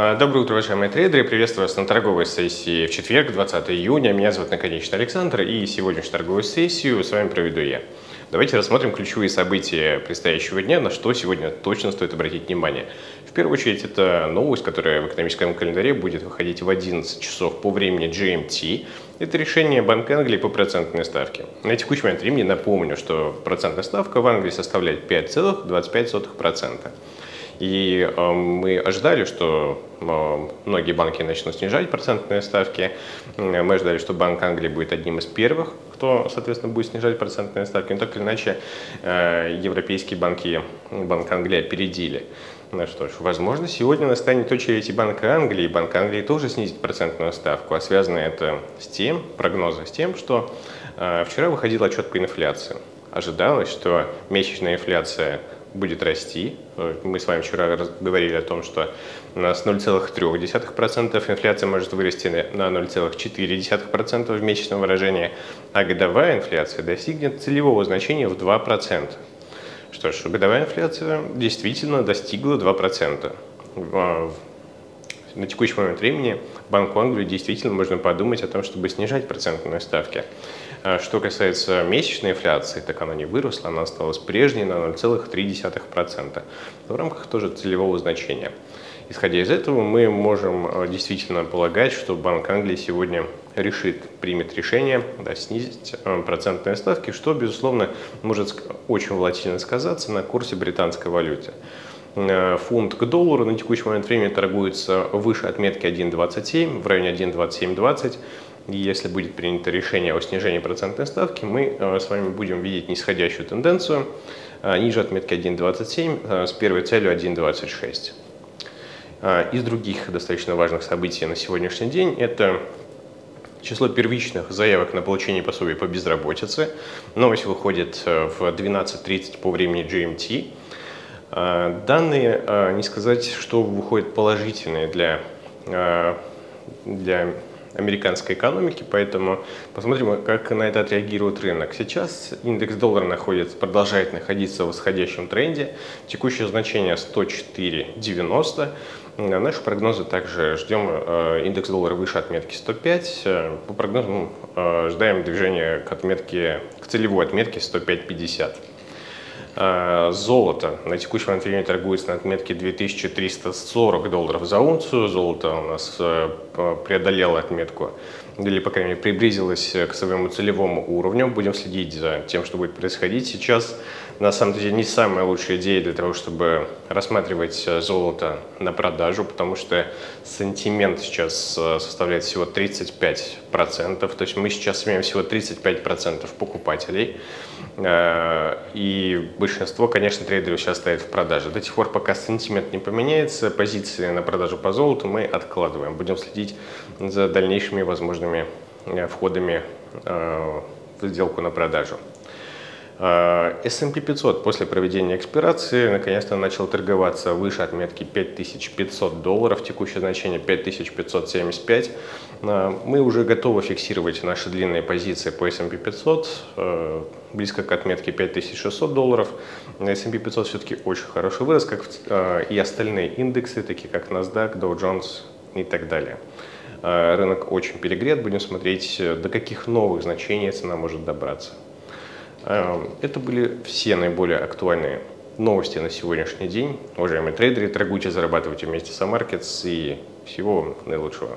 А, доброе утро, уважаемые трейдеры. Приветствую вас на торговой сессии в четверг, 20 июня. Меня зовут Наконечный Александр, и сегодняшнюю торговую сессию с вами проведу я. Давайте рассмотрим ключевые события предстоящего дня, на что сегодня точно стоит обратить внимание. В первую очередь, это новость, которая в экономическом календаре будет выходить в 11 часов по времени GMT. Это решение Банка Англии по процентной ставке. На текущий момент времени напомню, что процентная ставка в Англии составляет 5,25%. И э, мы ожидали, что э, многие банки начнут снижать процентные ставки. Мы ожидали, что Банк Англии будет одним из первых, кто, соответственно, будет снижать процентные ставки. Но так или иначе, э, европейские банки Банк Англии опередили. Ну что ж, возможно, сегодня настанет очередь и Банка Англии, и Банк Англии тоже снизит процентную ставку. А связано это с тем, прогнозы с тем, что э, вчера выходил отчет по инфляции. Ожидалось, что месячная инфляция будет расти. Мы с вами вчера говорили о том, что нас 0,3% инфляция может вырасти на 0,4% в месячном выражении, а годовая инфляция достигнет целевого значения в 2%. Что ж, годовая инфляция действительно достигла 2%. На текущий момент времени Банку Англии действительно можно подумать о том, чтобы снижать процентные ставки. А что касается месячной инфляции, так она не выросла, она осталась прежней на 0,3%, в рамках тоже целевого значения. Исходя из этого, мы можем э, действительно полагать, что Банк Англии сегодня решит, примет решение да, снизить э, процентные ставки, что, безусловно, может очень волатильно сказаться на курсе британской валюты. Э, фунт к доллару на текущий момент времени торгуется выше отметки 1.27, в районе 1.2720. И если будет принято решение о снижении процентной ставки, мы э, с вами будем видеть нисходящую тенденцию э, ниже отметки 1.27 с первой целью 1.26. Из других достаточно важных событий на сегодняшний день это число первичных заявок на получение пособий по безработице. Новость выходит в 12.30 по времени GMT. А, данные, а, не сказать, что выходят положительные для, а, для американской экономики, поэтому посмотрим, как на это отреагирует рынок. Сейчас индекс доллара находится, продолжает находиться в восходящем тренде. Текущее значение 104.90. Наши прогнозы также ждем индекс доллара выше отметки 105. По прогнозам ожидаем движение к отметке, к целевой отметке 105.50. Э, золото на текущий момент времени торгуется на отметке 2340 долларов за унцию. Золото у нас э, преодолело отметку или, по крайней мере, приблизилось к своему целевому уровню. Будем следить за тем, что будет происходить. Сейчас, на самом деле, не самая лучшая идея для того, чтобы рассматривать э, золото на продажу, потому что сантимент сейчас составляет всего 35%. То есть мы сейчас имеем всего 35% покупателей. И большинство, конечно, трейдеров сейчас стоит в продаже. До тех пор, пока сантимент не поменяется, позиции на продажу по золоту мы откладываем. Будем следить за дальнейшими возможными э, входами э, в сделку на продажу. Э, S&P 500 после проведения экспирации наконец-то начал торговаться выше отметки 5500 долларов, текущее значение 5575. Э, мы уже готовы фиксировать наши длинные позиции по S&P 500, э, близко к отметке 5600 долларов. S&P 500 все-таки очень хороший вырос, как и остальные индексы, такие как NASDAQ, Dow Jones и так далее. Рынок очень перегрет, будем смотреть, до каких новых значений цена может добраться. Эм, это были все наиболее актуальные новости на сегодняшний день. Уважаемые трейдеры, торгуйте, зарабатывайте вместе с AMarkets и всего наилучшего.